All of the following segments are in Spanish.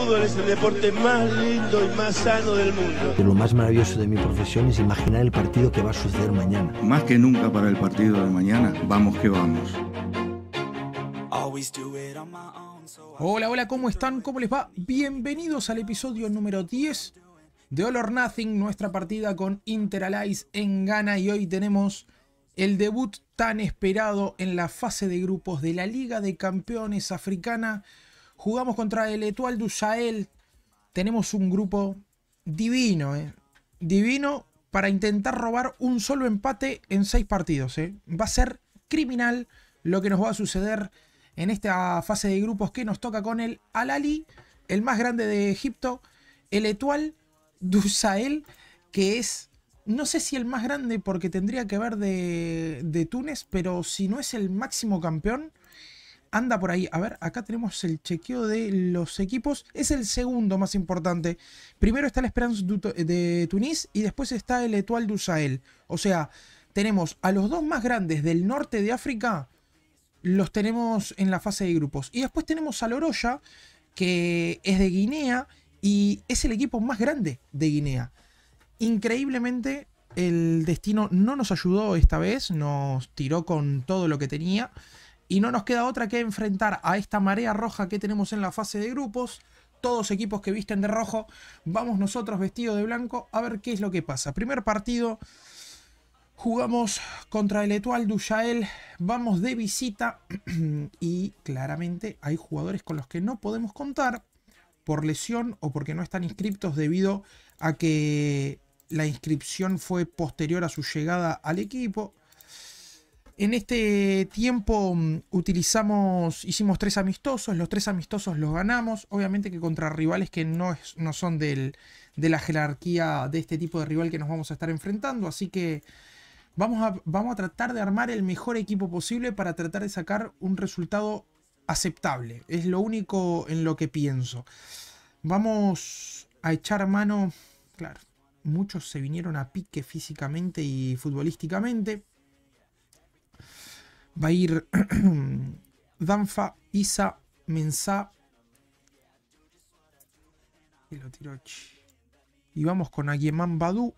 fútbol es el deporte más lindo y más sano del mundo. Lo más maravilloso de mi profesión es imaginar el partido que va a suceder mañana. Más que nunca para el partido de mañana, vamos que vamos. Hola, hola, ¿cómo están? ¿Cómo les va? Bienvenidos al episodio número 10 de All or Nothing, nuestra partida con Inter Allies en Ghana y hoy tenemos el debut tan esperado en la fase de grupos de la Liga de Campeones Africana. Jugamos contra el Etoile du Sahel. Tenemos un grupo divino, ¿eh? divino para intentar robar un solo empate en seis partidos. ¿eh? Va a ser criminal lo que nos va a suceder en esta fase de grupos que nos toca con el Al-Ali, el más grande de Egipto, el Etoile du Sahel, que es no sé si el más grande porque tendría que ver de Túnez, pero si no es el máximo campeón, anda por ahí. A ver, acá tenemos el chequeo de los equipos. Es el segundo más importante. Primero está el Esperance de Tunis y después está el Etoile du Sahel. O sea, tenemos a los dos más grandes del norte de África, los tenemos en la fase de grupos. Y después tenemos a Loroya, que es de Guinea y es el equipo más grande de Guinea. Increíblemente, el destino no nos ayudó esta vez, nos tiró con todo lo que tenía y no nos queda otra que enfrentar a esta marea roja que tenemos en la fase de grupos. Todos equipos que visten de rojo, vamos nosotros vestidos de blanco a ver qué es lo que pasa. Primer partido, jugamos contra el Etoile du Sahel, vamos de visita y claramente hay jugadores con los que no podemos contar por lesión o porque no están inscriptos debido a que la inscripción fue posterior a su llegada al equipo. En este tiempo mm, utilizamos, hicimos tres amistosos, los tres amistosos los ganamos, obviamente que contra rivales que no, no son de la jerarquía de este tipo de rival que nos vamos a estar enfrentando, así que vamos a, vamos a tratar de armar el mejor equipo posible para tratar de sacar un resultado aceptable, es lo único en lo que pienso. Vamos a echar mano, claro, muchos se vinieron a pique físicamente y futbolísticamente. Va a ir Danfa, Isa, Mensah. Y lo tiró. Y vamos con Aguieman Badu.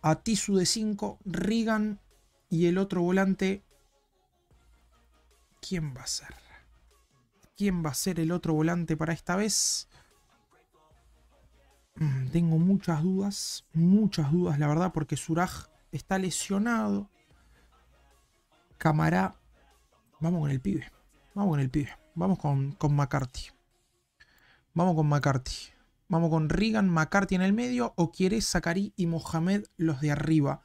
Atisu de 5, Rigan y el otro volante. ¿Quién va a ser? ¿Quién va a ser el otro volante para esta vez? Mm, tengo muchas dudas, muchas dudas, la verdad, porque Suraj está lesionado. Camará. Vamos con el pibe. Vamos con el pibe. Vamos con, con McCarthy. Vamos con McCarthy. Vamos con Regan, McCarthy en el medio. O quiere Zakari y Mohamed los de arriba.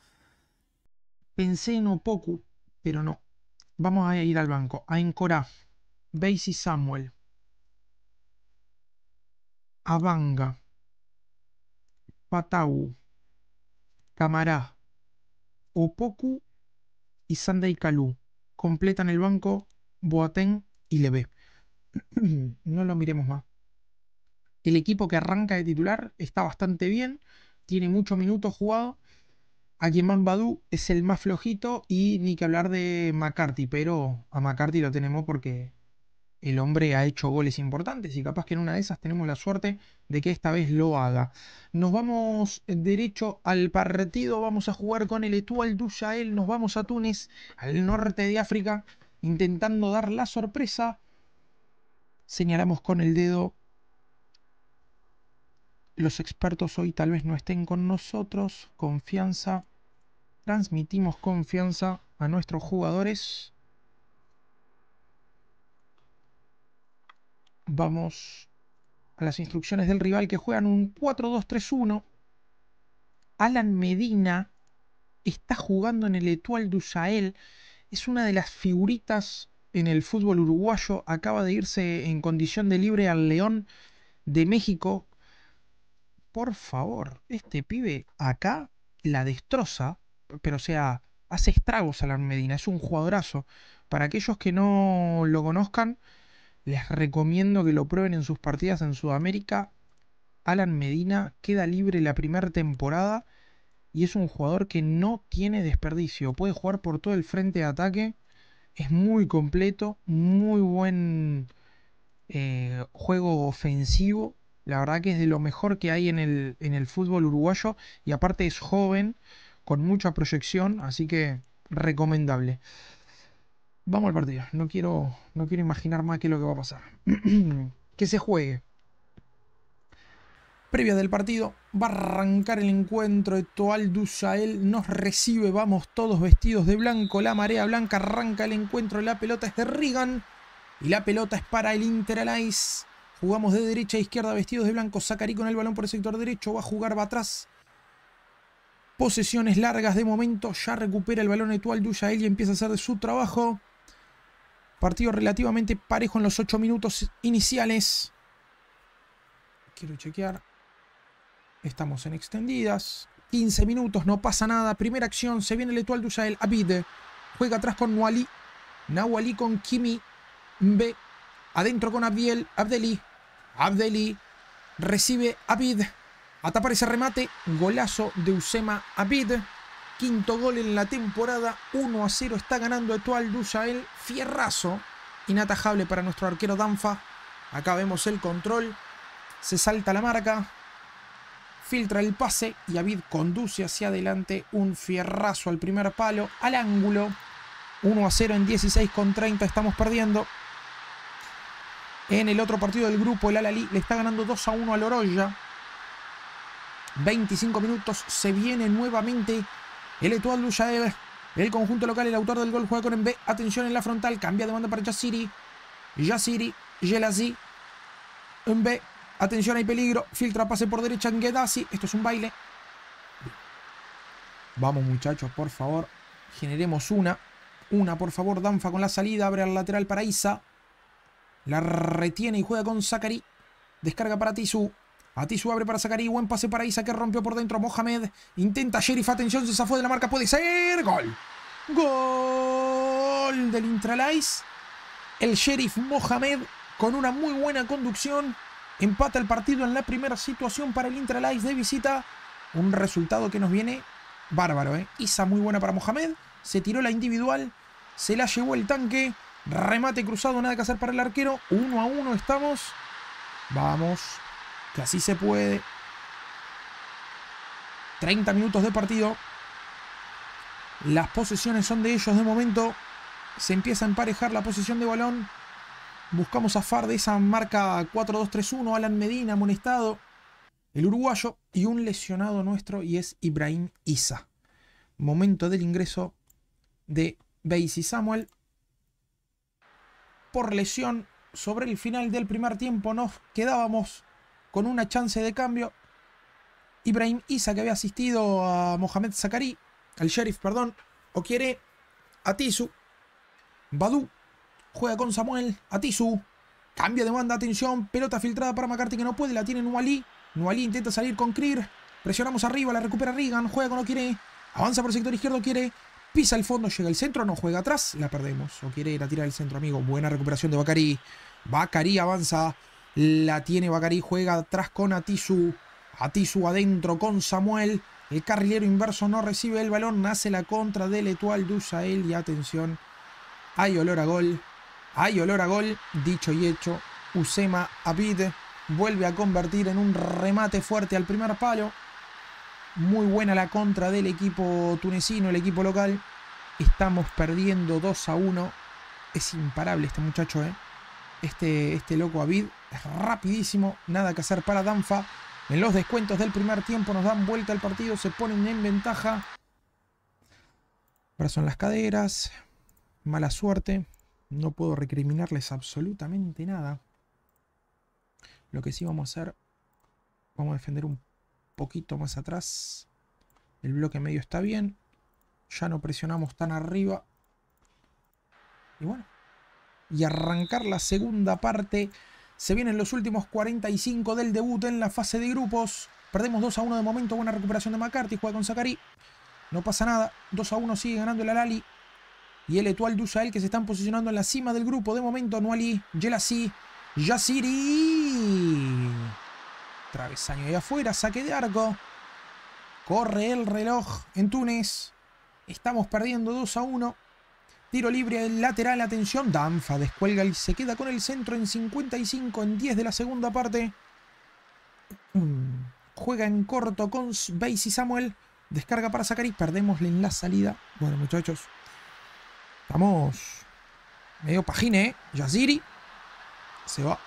Pensé en Opoku, pero no. Vamos a ir al banco. A Encora. Basie Samuel. Abanga. Patau, Camará, Opoku y Sunday Kalu. Completan el banco Boateng y Leve. no lo miremos más. El equipo que arranca de titular está bastante bien, tiene muchos minutos jugados. Aguiman Badu es el más flojito y ni que hablar de McCarthy, pero a McCarthy lo tenemos porque el hombre ha hecho goles importantes y capaz que en una de esas tenemos la suerte de que esta vez lo haga. Nos vamos derecho al partido, vamos a jugar con el Etoile du Sahel, nos vamos a Túnez, al norte de África, intentando dar la sorpresa. Señalamos con el dedo. Los expertos hoy tal vez no estén con nosotros. Confianza. Transmitimos confianza a nuestros jugadores. Vamos a las instrucciones del rival que juegan un 4-2-3-1. Alan Medina está jugando en el Etoile du Sahel. Es una de las figuritas en el fútbol uruguayo. Acaba de irse en condición de libre al León de México. Por favor, este pibe acá la destroza. Pero o sea, hace estragos Alan Medina. Es un jugadorazo. Para aquellos que no lo conozcan, les recomiendo que lo prueben en sus partidas en Sudamérica. Alan Medina queda libre la primera temporada y es un jugador que no tiene desperdicio. Puede jugar por todo el frente de ataque. Es muy completo, muy buen eh, juego ofensivo. La verdad que es de lo mejor que hay en el, en el fútbol uruguayo. Y aparte es joven, con mucha proyección. Así que recomendable. Vamos al partido. No quiero, no quiero imaginar más qué es lo que va a pasar. que se juegue. Previa del partido, va a arrancar el encuentro. Etoal Dusael nos recibe. Vamos todos vestidos de blanco. La marea blanca arranca el encuentro. La pelota es de Regan. Y la pelota es para el Inter Alais. Jugamos de derecha a izquierda vestidos de blanco. Sacarí con el balón por el sector derecho. Va a jugar, va atrás. Posesiones largas de momento. Ya recupera el balón Etoal Dusael y empieza a hacer de su trabajo. Partido relativamente parejo en los 8 minutos iniciales. Quiero chequear. Estamos en extendidas. 15 minutos, no pasa nada. Primera acción, se viene el Etual Dusael. Abid juega atrás con Nuali. Nawali con Kimi. B. Adentro con Abdiel. Abdeli. Abdeli. Recibe Abid. A ese remate. Golazo de Usema Abid. Quinto gol en la temporada. 1 a 0 está ganando Etual Dusael. Fierrazo. Inatajable para nuestro arquero Danfa. Acá vemos el control. Se salta la marca filtra el pase y Avid conduce hacia adelante un fierrazo al primer palo, al ángulo. 1 a 0 en 16 con 30 estamos perdiendo. En el otro partido del grupo, el Alali le está ganando 2 a 1 al Oroya. 25 minutos, se viene nuevamente el Etual Lujaev. El conjunto local, el autor del gol juega con B. Atención en la frontal, cambia de banda para Yasiri. Yasiri, Yelazi. B. Atención, hay peligro. Filtra pase por derecha en Gedasi. Esto es un baile. Vamos, muchachos, por favor. Generemos una. Una, por favor. Danfa con la salida. Abre al lateral para Isa. La retiene y juega con Zakari. Descarga para Tisu. A Tisu abre para Zakari. Buen pase para Isa que rompió por dentro. Mohamed intenta Sheriff. Atención, se zafó de la marca. Puede ser. Gol. Gol del Intralice. El Sheriff Mohamed con una muy buena conducción Empata el partido en la primera situación para el Intralice de visita. Un resultado que nos viene bárbaro. ¿eh? Isa muy buena para Mohamed. Se tiró la individual. Se la llevó el tanque. Remate cruzado, nada que hacer para el arquero. Uno a uno estamos. Vamos. Que así se puede. 30 minutos de partido. Las posesiones son de ellos de momento. Se empieza a emparejar la posesión de balón. Buscamos a Far de esa marca 4-2-3-1. Alan Medina amonestado. El uruguayo y un lesionado nuestro y es Ibrahim Isa. Momento del ingreso de Basie Samuel. Por lesión sobre el final del primer tiempo nos quedábamos con una chance de cambio. Ibrahim Isa que había asistido a Mohamed Zakari, al sheriff, perdón, o quiere a Tisu. Badu Juega con Samuel. Atisu. Cambia de banda. Atención. Pelota filtrada para McCarthy que no puede. La tiene Nuali. Nuali intenta salir con Krier. Presionamos arriba. La recupera Regan. Juega con quiere. Avanza por el sector izquierdo. Quiere. Pisa el fondo. Llega el centro. No juega atrás. La perdemos. O quiere ir a tirar el centro, amigo. Buena recuperación de Bacari. Bacari avanza. La tiene Bacari. Juega atrás con Atisu. Atisu adentro con Samuel. El carrilero inverso no recibe el balón. Nace la contra del Etual Dusael. Y atención. Hay olor a gol. Hay olor a gol, dicho y hecho. Usema Abid vuelve a convertir en un remate fuerte al primer palo. Muy buena la contra del equipo tunecino, el equipo local. Estamos perdiendo 2 a 1. Es imparable este muchacho, ¿eh? Este, este loco Abid rapidísimo. Nada que hacer para Danfa. En los descuentos del primer tiempo nos dan vuelta al partido. Se ponen en ventaja. Brazo en las caderas. Mala suerte. No puedo recriminarles absolutamente nada. Lo que sí vamos a hacer, vamos a defender un poquito más atrás. El bloque medio está bien. Ya no presionamos tan arriba. Y bueno. Y arrancar la segunda parte. Se vienen los últimos 45 del debut en la fase de grupos. Perdemos 2 a 1 de momento. Buena recuperación de McCarthy. Juega con Zakari. No pasa nada. 2 a 1 sigue ganando el Alali y el Etual Dusael que se están posicionando en la cima del grupo. De momento, Anuali, Gelasi, Yasiri. Travesaño ahí afuera, saque de arco. Corre el reloj en Túnez. Estamos perdiendo 2 a 1. Tiro libre lateral, atención. Danfa descuelga y se queda con el centro en 55 en 10 de la segunda parte. Mm, juega en corto con y Samuel. Descarga para Zacari. Perdemosle en la salida. Bueno, muchachos. Estamos medio pagine, ¿eh? Yaziri. Se va.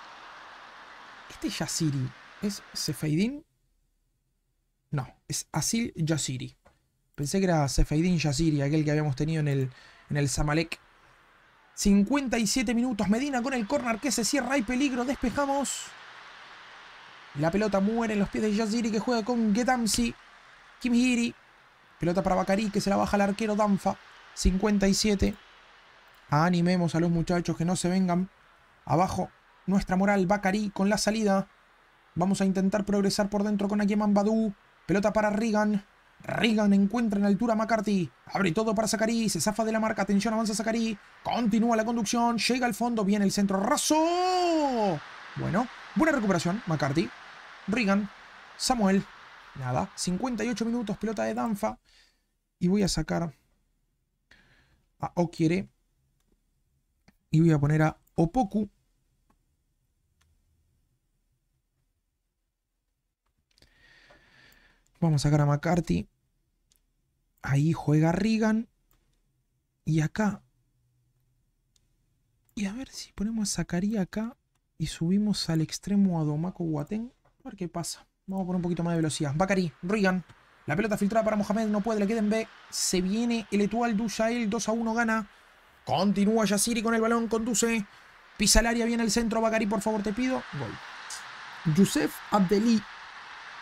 Este Yaziri es Sefeidin. No, es Asil Yaziri. Pensé que era Sefeidin Yaziri, aquel que habíamos tenido en el, en el Zamalek. 57 minutos. Medina con el corner que se cierra. Hay peligro. Despejamos. La pelota muere en los pies de Yaziri que juega con Getamsi. Kimhiri. Pelota para Bakari que se la baja el arquero Danfa. 57. Animemos a los muchachos que no se vengan abajo. Nuestra moral. Bakari con la salida. Vamos a intentar progresar por dentro con Akeman Badu. Pelota para Regan. Regan encuentra en altura a McCarthy. Abre todo para Zachary. Se zafa de la marca. Atención, avanza Zachary. Continúa la conducción. Llega al fondo. Viene el centro. ¡Raso! Bueno, buena recuperación. McCarthy. Regan. Samuel. Nada. 58 minutos. Pelota de Danfa. Y voy a sacar a Okiere. Y voy a poner a Opoku. Vamos a sacar a McCarthy. Ahí juega Regan. Y acá. Y a ver si ponemos a Zachary acá. Y subimos al extremo a Domako Guatén. A ver qué pasa. Vamos a poner un poquito más de velocidad. Bakari, Regan. La pelota filtrada para Mohamed. No puede, le queda en B. Se viene el Etual Dushael. 2 a 1 gana. Continúa Yasiri con el balón. Conduce. Pisa el área. Viene el centro. Bakari, por favor, te pido. Gol. Youssef Abdeli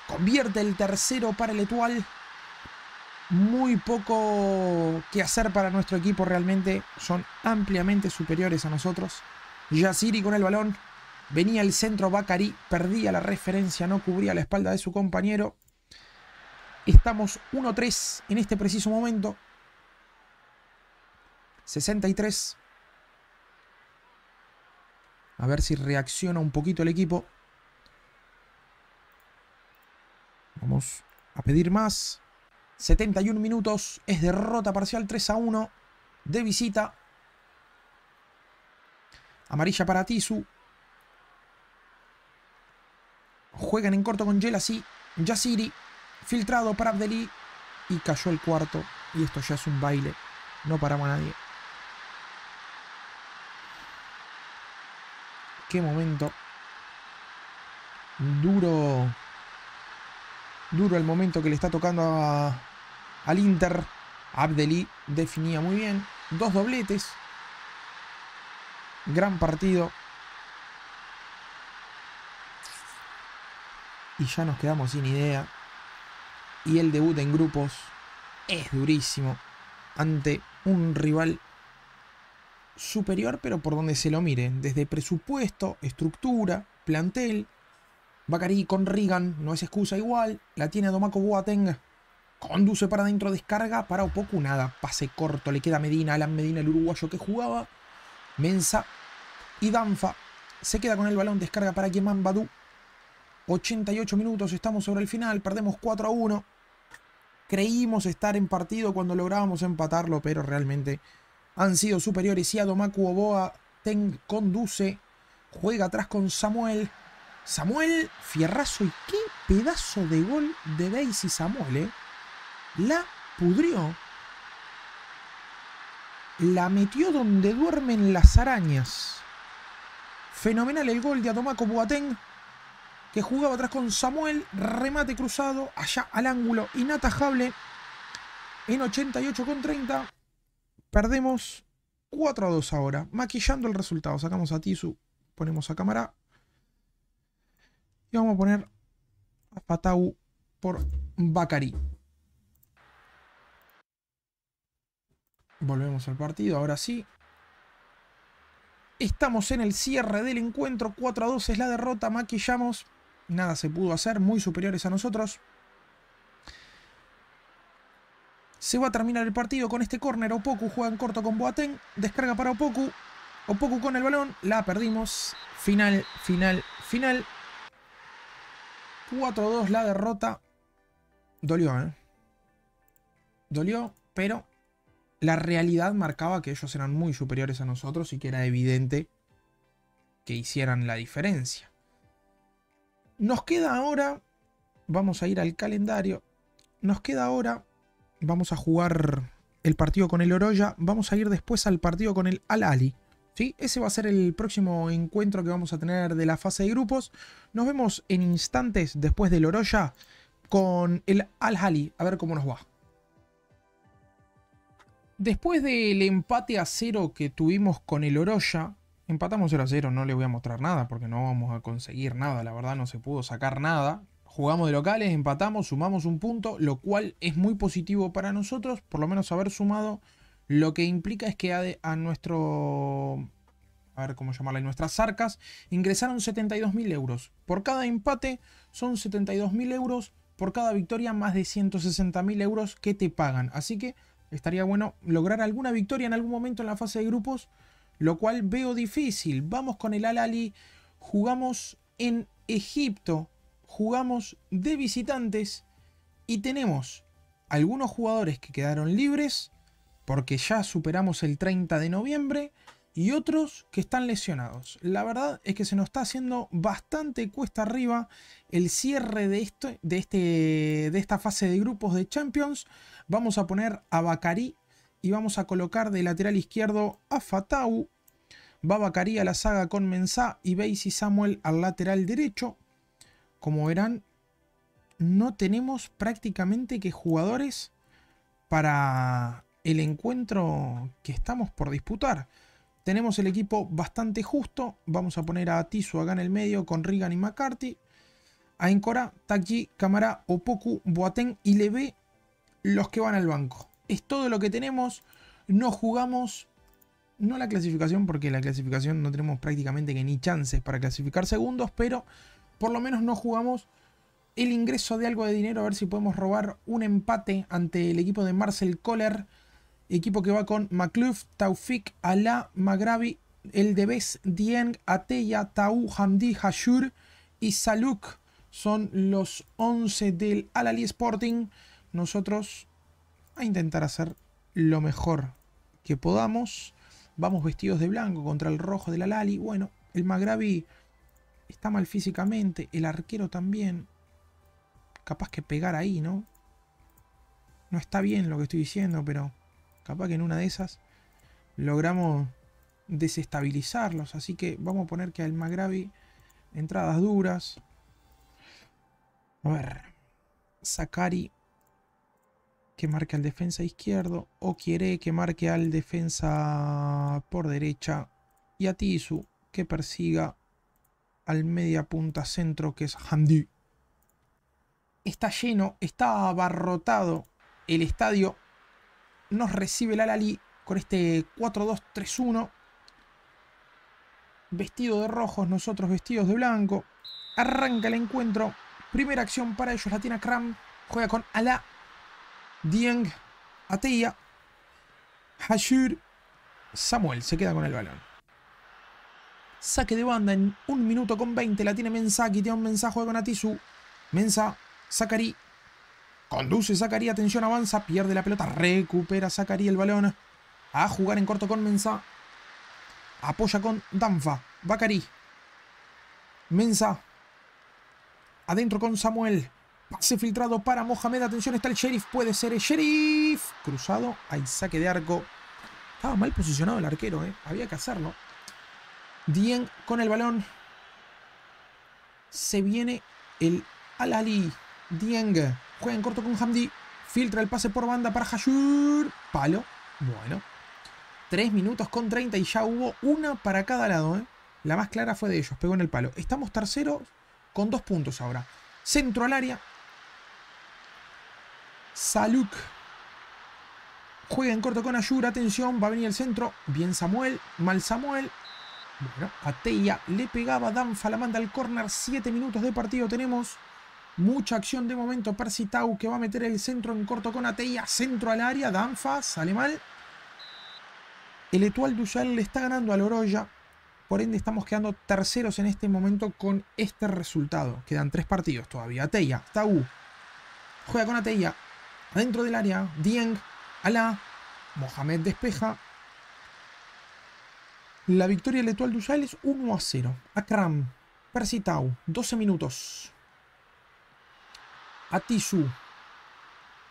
Convierte el tercero para el Etual. Muy poco que hacer para nuestro equipo realmente. Son ampliamente superiores a nosotros. Yasiri con el balón. Venía el centro Bakari. Perdía la referencia. No cubría la espalda de su compañero. Estamos 1-3 en este preciso momento. 63. A ver si reacciona un poquito el equipo. A pedir más. 71 minutos. Es derrota parcial 3 a 1. De visita. Amarilla para Tisu. Juegan en corto con Jelasi. Yasiri. Filtrado para Abdeli. Y cayó el cuarto. Y esto ya es un baile. No paramos a nadie. Qué momento. Duro Duro el momento que le está tocando al Inter. Abdeli definía muy bien. Dos dobletes. Gran partido. Y ya nos quedamos sin idea. Y el debut en grupos es durísimo. Ante un rival superior, pero por donde se lo miren. Desde presupuesto, estructura, plantel, Bakari con Regan, no es excusa igual. La tiene Domako Boateng. Conduce para adentro, descarga para poco nada. Pase corto, le queda Medina, Alan Medina, el uruguayo que jugaba. Mensa y Danfa. Se queda con el balón, descarga para Keman Badu. 88 minutos, estamos sobre el final, perdemos 4 a 1. Creímos estar en partido cuando lográbamos empatarlo, pero realmente han sido superiores. Y a Domaku Oboa Ten conduce, juega atrás con Samuel. Samuel Fierrazo y qué pedazo de gol de Daisy Samuel, ¿eh? La pudrió. La metió donde duermen las arañas. Fenomenal el gol de Atomaco Boateng, que jugaba atrás con Samuel. Remate cruzado, allá al ángulo, inatajable. En 88 con 30. Perdemos 4 a 2 ahora. Maquillando el resultado. Sacamos a Tisu. Ponemos a cámara vamos a poner a Fatau por Bakari. Volvemos al partido, ahora sí. Estamos en el cierre del encuentro. 4 a 2 es la derrota. Maquillamos. Nada se pudo hacer. Muy superiores a nosotros. Se va a terminar el partido con este córner. Opoku juega en corto con Boateng. Descarga para Opoku. Opoku con el balón. La perdimos. Final, final, final. 4-2 la derrota. Dolió, ¿eh? Dolió, pero la realidad marcaba que ellos eran muy superiores a nosotros y que era evidente que hicieran la diferencia. Nos queda ahora, vamos a ir al calendario, nos queda ahora, vamos a jugar el partido con el Oroya, vamos a ir después al partido con el Al-Ali. ¿Sí? Ese va a ser el próximo encuentro que vamos a tener de la fase de grupos. Nos vemos en instantes después del Oroya con el Al-Ali, a ver cómo nos va. Después del empate a cero que tuvimos con el Oroya, empatamos 0 a 0, no le voy a mostrar nada porque no vamos a conseguir nada, la verdad no se pudo sacar nada. Jugamos de locales, empatamos, sumamos un punto, lo cual es muy positivo para nosotros, por lo menos haber sumado, lo que implica es que a, a nuestro... A ver cómo llamarla, nuestras arcas ingresaron 72.000 euros. Por cada empate son 72.000 euros, por cada victoria más de 160.000 euros que te pagan. Así que estaría bueno lograr alguna victoria en algún momento en la fase de grupos, lo cual veo difícil. Vamos con el Al-Ali, jugamos en Egipto, jugamos de visitantes y tenemos algunos jugadores que quedaron libres porque ya superamos el 30 de noviembre y otros que están lesionados. La verdad es que se nos está haciendo bastante cuesta arriba el cierre de, esto, de, este, de esta fase de grupos de Champions. Vamos a poner a Bacari y vamos a colocar de lateral izquierdo a Fatau. Va Bacari a la saga con Mensah y Basie Samuel al lateral derecho. Como verán, no tenemos prácticamente que jugadores para el encuentro que estamos por disputar. Tenemos el equipo bastante justo. Vamos a poner a Tisu acá en el medio con Regan y McCarthy. A Encora, Takji, Camara, Opoku, Boateng y Leve los que van al banco. Es todo lo que tenemos. No jugamos, no la clasificación, porque la clasificación no tenemos prácticamente ni chances para clasificar segundos, pero por lo menos no jugamos el ingreso de algo de dinero, a ver si podemos robar un empate ante el equipo de Marcel Kohler Equipo que va con Macluf, Taufik, Alá, Magrabi, Eldebes, Dieng, Ateya, Tau, Hamdi, Hashur y Saluk. Son los 11 del Alali Sporting. Nosotros a intentar hacer lo mejor que podamos. Vamos vestidos de blanco contra el rojo del Alali. Bueno, el Magrabi está mal físicamente. El arquero también. Capaz que pegar ahí, ¿no? No está bien lo que estoy diciendo, pero Capaz que en una de esas logramos desestabilizarlos. Así que vamos a poner que al Magravi entradas duras. A ver. Sakari que marque al defensa izquierdo. O quiere que marque al defensa por derecha. Y a Tisu que persiga al media punta centro que es Hamdi. Está lleno, está abarrotado el estadio nos recibe el Alali con este 4-2-3-1. Vestido de rojos, nosotros vestidos de blanco. Arranca el encuentro. Primera acción para ellos, la tiene Kram. Juega con Ala. Dieng. Ateia. Hashur. Samuel se queda con el balón. Saque de banda en un minuto con 20. La tiene Mensa. Tiene un mensaje con Atisu. Mensa. Sakari. Conduce Zacarías, atención, avanza, pierde la pelota, recupera Zacarías el balón. A jugar en corto con Mensa. Apoya con Danfa. Bacari. Mensa. Adentro con Samuel. Pase filtrado para Mohamed. Atención, está el sheriff. Puede ser el sheriff. Cruzado. Hay saque de arco. Estaba mal posicionado el arquero, ¿eh? Había que hacerlo. Dien con el balón. Se viene el Alali. Dieng. Juega en corto con Hamdi. Filtra el pase por banda para Hashur. Palo. Bueno. 3 minutos con 30 y ya hubo una para cada lado. ¿eh? La más clara fue de ellos. Pegó en el palo. Estamos terceros con dos puntos ahora. Centro al área. Saluk. Juega en corto con Ashur. Atención. Va a venir el centro. Bien Samuel. Mal Samuel. Bueno, le pegaba. Danfa la manda al corner. 7 minutos de partido tenemos. Mucha acción de momento. Persitau que va a meter el centro en corto con Ateia. Centro al área. Danfa. Sale mal. El Etual Duyal le está ganando al Oroya. Por ende estamos quedando terceros en este momento con este resultado. Quedan tres partidos todavía. Ateia. Tau. Juega con Ateia. Adentro del área. Dieng. Ala. Mohamed despeja. La victoria de Etual Dusal es 1 a 0. Akram. Persitau. 12 minutos. Atisu.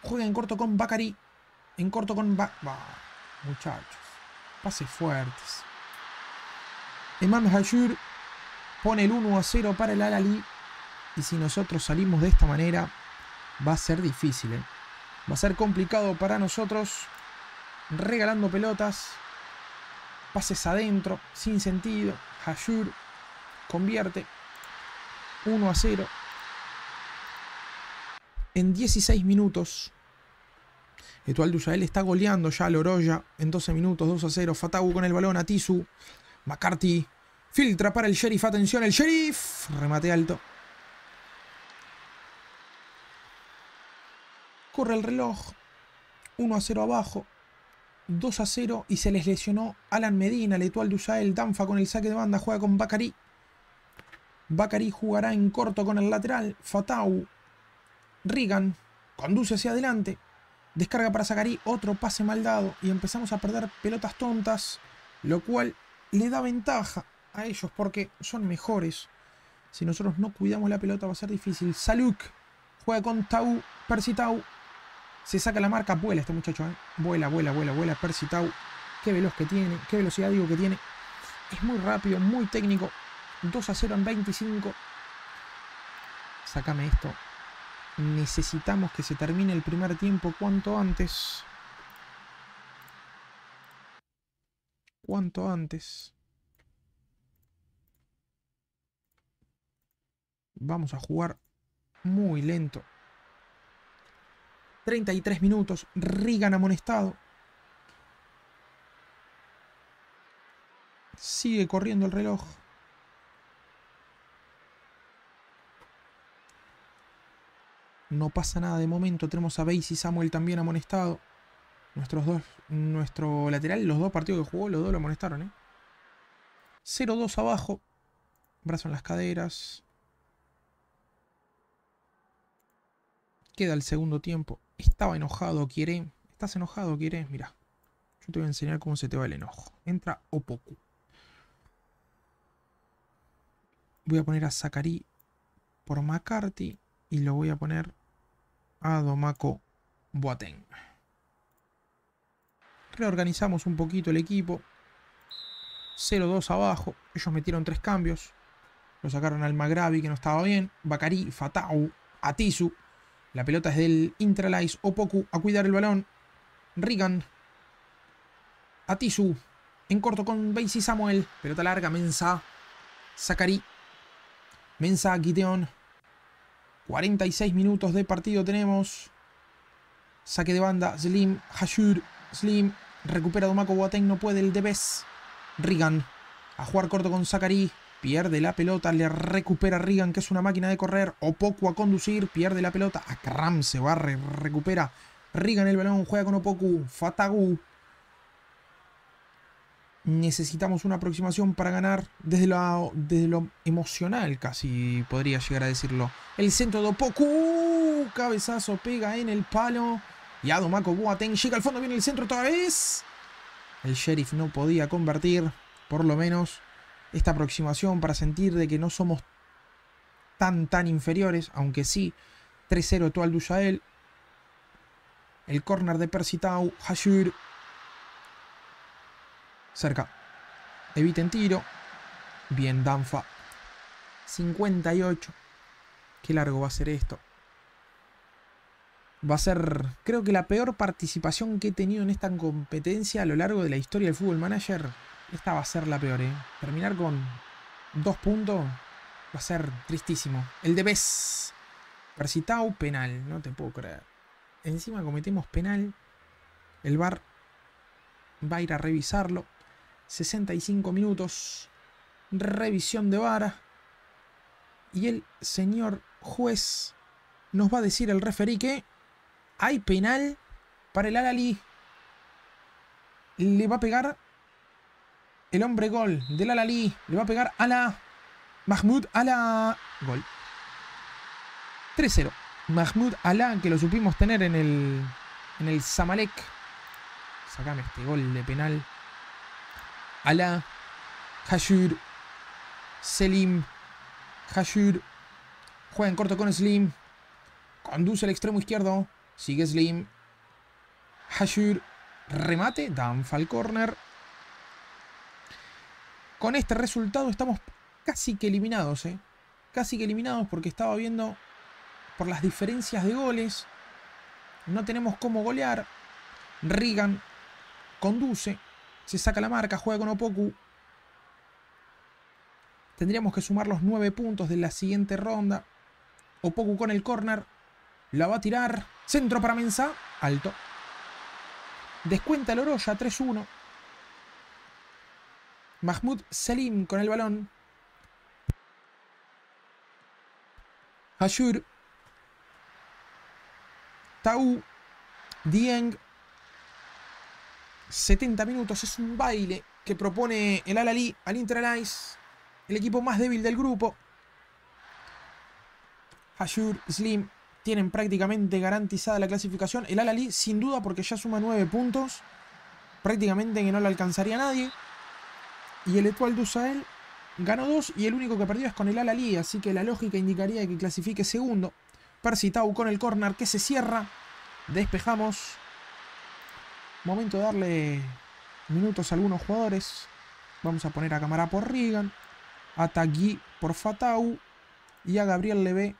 Juega en corto con Bakari. En corto con... Ba muchachos. Pases fuertes. Imam Hashur pone el 1 a 0 para el Alali. Y si nosotros salimos de esta manera, va a ser difícil. ¿eh? Va a ser complicado para nosotros. Regalando pelotas. Pases adentro, sin sentido. Hashur convierte. 1 a 0. En 16 minutos. Etual Duyael está goleando ya a Loroya en 12 minutos, 2 a 0. Fatagu con el balón, a Tisu. McCarthy filtra para el sheriff. Atención, el sheriff. Remate alto. Corre el reloj. 1 a 0 abajo. 2 a 0 y se les lesionó Alan Medina, Letual Dusael, Danfa con el saque de banda, juega con Bakari. Bakari jugará en corto con el lateral, Fatau, Regan, conduce hacia adelante, descarga para Zakari, otro pase mal dado y empezamos a perder pelotas tontas, lo cual le da ventaja a ellos porque son mejores. Si nosotros no cuidamos la pelota va a ser difícil. Saluk juega con Tau, Persitau, se saca la marca, vuela este muchacho, ¿eh? Vuela, vuela, vuela, vuela. Percy Tau. Qué veloz que tiene, qué velocidad digo que tiene. Es muy rápido, muy técnico. 2 a 0 en 25. Sácame esto. Necesitamos que se termine el primer tiempo cuanto antes. Cuanto antes. Vamos a jugar muy lento. 33 minutos. Rigan amonestado. Sigue corriendo el reloj. No pasa nada de momento. Tenemos a Base y Samuel también amonestado. Nuestros dos, nuestro lateral, los dos partidos que jugó, los dos lo amonestaron, ¿eh? 0-2 abajo. Brazo en las caderas. Queda el segundo tiempo. Estaba enojado, quiere. ¿Estás enojado, quiere? Mira. Yo te voy a enseñar cómo se te va el enojo. Entra Opoku. Voy a poner a Zakari por McCarthy. Y lo voy a poner a Domako Boateng. Reorganizamos un poquito el equipo. 0-2 abajo. Ellos metieron tres cambios. Lo sacaron al Magravi que no estaba bien. Bakari, Fatau, Atisu. La pelota es del Intralize. Opoku a cuidar el balón. Regan. Atisu. En corto con Basie Samuel. Pelota larga. Mensa. Zakari. Mensa. Gideon. 46 minutos de partido tenemos. Saque de banda. Slim. Hashur. Slim. Recupera Domako Boateng. No puede el Debes. Regan. A jugar corto con Zakari. Pierde la pelota, le recupera Regan, que es una máquina de correr. O poco a conducir, pierde la pelota. Akram se barre, recupera. Regan el balón, juega con Opoku. Fatagu. Necesitamos una aproximación para ganar desde lo, desde lo emocional, casi podría llegar a decirlo. El centro de Opoku. Cabezazo pega en el palo. Y Adomako Boateng llega al fondo, viene el centro otra vez. El sheriff no podía convertir, por lo menos esta aproximación para sentir de que no somos tan tan inferiores, aunque sí 3-0 Tual Dujael. El corner de Persitau, Hashur. Cerca. Eviten tiro. Bien, Danfa. 58. Qué largo va a ser esto. Va a ser, creo que la peor participación que he tenido en esta competencia a lo largo de la historia del Fútbol Manager. Esta va a ser la peor, ¿eh? Terminar con dos puntos va a ser tristísimo. El de Bes. Persitau, penal. No te puedo creer. Encima cometemos penal. El VAR va a ir a revisarlo. 65 minutos. Revisión de VAR. Y el señor juez nos va a decir el referí que hay penal para el Alali. Le va a pegar el hombre gol del Alali. Le va a pegar a la Mahmoud Ala. Gol. 3-0. Mahmoud Ala, que lo supimos tener en el, en el Zamalek. Sacame este gol de penal. Ala. Hashur. Selim. Hashur. Juega en corto con Slim. Conduce al extremo izquierdo. Sigue Slim. Hashur. Remate. Danfa al corner. Con este resultado estamos casi que eliminados, ¿eh? Casi que eliminados porque estaba viendo por las diferencias de goles. No tenemos cómo golear. Regan conduce. Se saca la marca. Juega con Opoku. Tendríamos que sumar los 9 puntos de la siguiente ronda. Opoku con el corner. La va a tirar. Centro para Mensa. Alto. Descuenta el Oroya 3-1. Mahmoud Selim con el balón. Ashur. Tau. Dieng. 70 minutos. Es un baile que propone el Al-Ali al Inter El equipo más débil del grupo. Ashur, Slim tienen prácticamente garantizada la clasificación. El Al-Ali sin duda porque ya suma 9 puntos. Prácticamente que no le alcanzaría nadie. Y el Etoile Dusael ganó 2 y el único que perdió es con el Al-Ali. Así que la lógica indicaría que clasifique segundo. Persitau con el corner que se cierra. Despejamos. Momento de darle minutos a algunos jugadores. Vamos a poner a cámara por Regan. A Tagui por Fatau. Y a Gabriel Leve.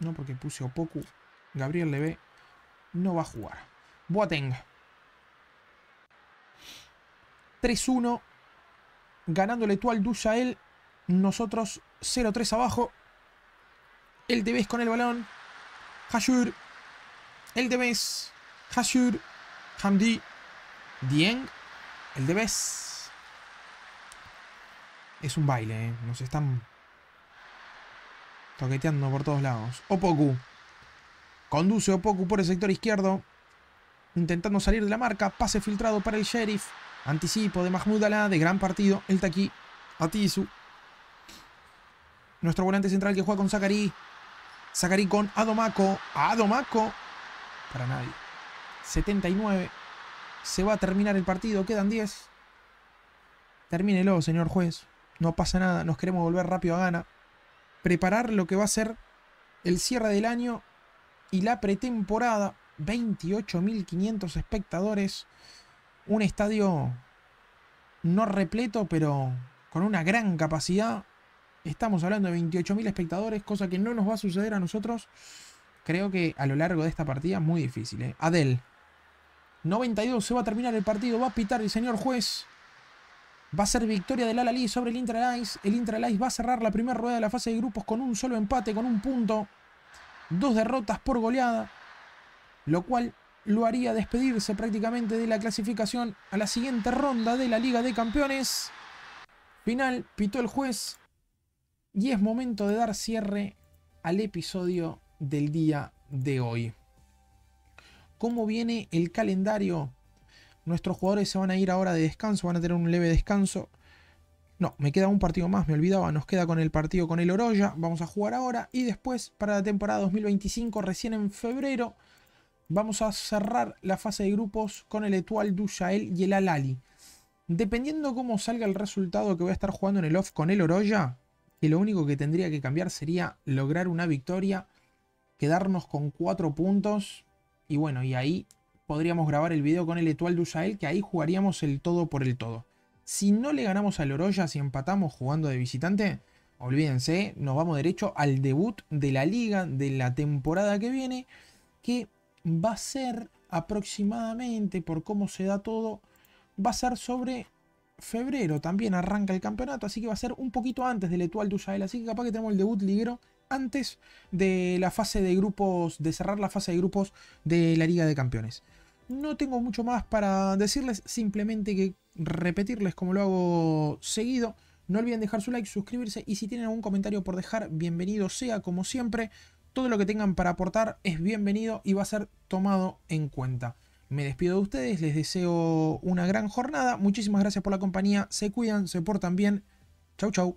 No porque puse Opoku. Gabriel Leve no va a jugar. Boateng. 3-1. Ganándole tú al Dushael. Nosotros 0-3 abajo. El Debes con el balón. Hashur. El Debes. Hashur. Hamdi. Dieng. El Debes. Es un baile, ¿eh? Nos están toqueteando por todos lados. Opoku. Conduce Opoku por el sector izquierdo. Intentando salir de la marca. Pase filtrado para el Sheriff. Anticipo de Mahmoud Alá, de gran partido. El Taki. Atisu. Nuestro volante central que juega con Zakari. Zakari con Adomako. Adomako. Para nadie. 79. Se va a terminar el partido. Quedan 10. Termínelo, señor juez. No pasa nada. Nos queremos volver rápido a gana. Preparar lo que va a ser el cierre del año y la pretemporada. 28.500 espectadores un estadio no repleto, pero con una gran capacidad. Estamos hablando de 28.000 espectadores, cosa que no nos va a suceder a nosotros. Creo que a lo largo de esta partida muy difícil. ¿eh? Adel. 92 se va a terminar el partido. Va a pitar el señor juez. Va a ser victoria del Al-Ali sobre el Inter El Inter va a cerrar la primera rueda de la fase de grupos con un solo empate, con un punto. Dos derrotas por goleada. Lo cual lo haría despedirse prácticamente de la clasificación a la siguiente ronda de la Liga de Campeones. Final, pitó el juez y es momento de dar cierre al episodio del día de hoy. ¿Cómo viene el calendario? Nuestros jugadores se van a ir ahora de descanso, van a tener un leve descanso. No, me queda un partido más, me olvidaba, nos queda con el partido con el Oroya, vamos a jugar ahora y después para la temporada 2025, recién en febrero, vamos a cerrar la fase de grupos con el Etoile du y el Alali. Dependiendo cómo salga el resultado que voy a estar jugando en el off con el Oroya, que lo único que tendría que cambiar sería lograr una victoria, quedarnos con 4 puntos y bueno, y ahí podríamos grabar el video con el Etoile du que ahí jugaríamos el todo por el todo. Si no le ganamos al Oroya, si empatamos jugando de visitante, olvídense, nos vamos derecho al debut de la liga de la temporada que viene, que va a ser aproximadamente, por cómo se da todo, va a ser sobre febrero también arranca el campeonato, así que va a ser un poquito antes del Etoile du así que capaz que tenemos el debut liguero antes de la fase de grupos, de cerrar la fase de grupos de la Liga de Campeones. No tengo mucho más para decirles, simplemente que repetirles como lo hago seguido. No olviden dejar su like, suscribirse y si tienen algún comentario por dejar, bienvenido sea como siempre. Todo lo que tengan para aportar es bienvenido y va a ser tomado en cuenta. Me despido de ustedes, les deseo una gran jornada. Muchísimas gracias por la compañía. Se cuidan, se portan bien. Chau, chau.